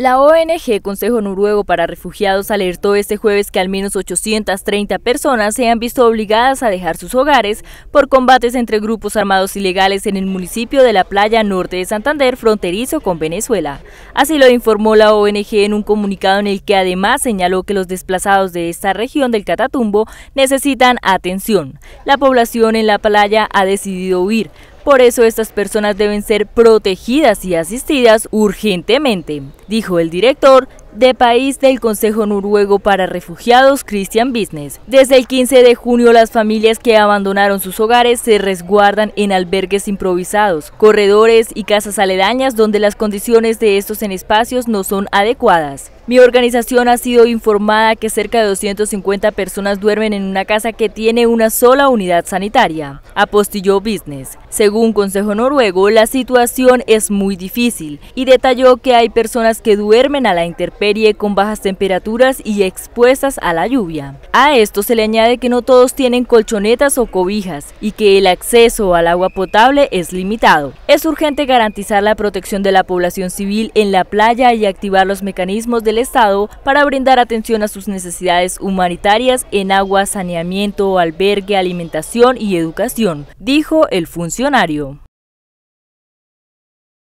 La ONG Consejo Noruego para Refugiados alertó este jueves que al menos 830 personas se han visto obligadas a dejar sus hogares por combates entre grupos armados ilegales en el municipio de la playa norte de Santander, fronterizo con Venezuela. Así lo informó la ONG en un comunicado en el que además señaló que los desplazados de esta región del Catatumbo necesitan atención. La población en la playa ha decidido huir, por eso estas personas deben ser protegidas y asistidas urgentemente, dijo el director de país del Consejo Noruego para Refugiados Christian Business. Desde el 15 de junio las familias que abandonaron sus hogares se resguardan en albergues improvisados, corredores y casas aledañas donde las condiciones de estos espacios no son adecuadas. Mi organización ha sido informada que cerca de 250 personas duermen en una casa que tiene una sola unidad sanitaria, apostilló Business. Según Consejo Noruego, la situación es muy difícil y detalló que hay personas que duermen a la intemperie con bajas temperaturas y expuestas a la lluvia. A esto se le añade que no todos tienen colchonetas o cobijas y que el acceso al agua potable es limitado. Es urgente garantizar la protección de la población civil en la playa y activar los mecanismos del Estado para brindar atención a sus necesidades humanitarias en agua, saneamiento, albergue, alimentación y educación, dijo el funcionario.